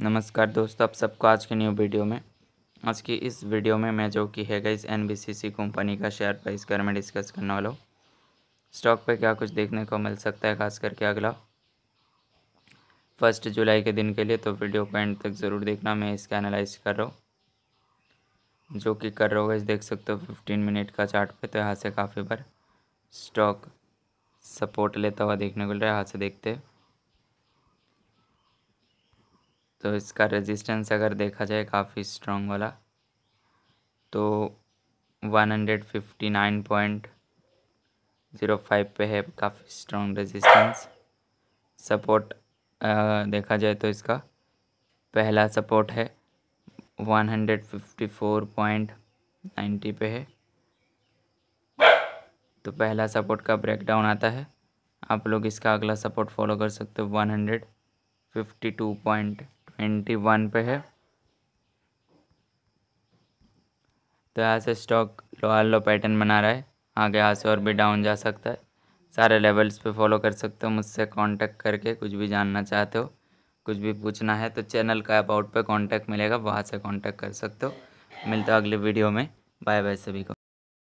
नमस्कार दोस्तों, आप सबको आज के न्यू वीडियो में। आज की इस वीडियो में मैं जो कि है इस एनबीसीसी कंपनी का शेयर प्राइस के बारे में डिस्कस करने वाला हूँ। स्टॉक पे क्या कुछ देखने को मिल सकता है, खास करके अगला। फ़र्स्ट जुलाई के दिन के लिए तो वीडियो को एंड तक ज़रूर देखना, मैं इसका एनालाइज कर रहा हूँ। जो कि कर रहा होगा इस देख सकते हो फिफ्टीन मिनट का चार्ट पे तो यहाँ से काफ़ी बार स्टॉक सपोर्ट लेता हुआ देखने को मिल रहा है, यहाँ से देखते हैं। तो इसका रेजिस्टेंस अगर देखा जाए काफ़ी स्ट्रॉन्ग वाला तो one hundred fifty nine point zero five पे है काफ़ी स्ट्रॉन्ग रेजिस्टेंस सपोर्ट देखा जाए तो इसका पहला सपोर्ट है one hundred fifty four point ninety पे है। तो पहला सपोर्ट का ब्रेकडाउन आता है। आप लोग इसका अगला सपोर्ट फॉलो कर सकते हो one hundred fifty two point twenty one पे है। तो यहाँ से स्टॉक लोअर लो पैटर्न बना रहा है। आगे यहाँ से और भी डाउन जा सकता है। सारे लेवल्स पे फॉलो कर सकते हो, मुझसे कांटेक्ट करके कुछ भी जानना चाहते हो, कुछ भी पूछना है तो चैनल का अबाउट पे कांटेक्ट मिलेगा, वहाँ से कांटेक्ट कर सकते हो। मिलता है अगले वीडियो में। बाय बाय सभी को।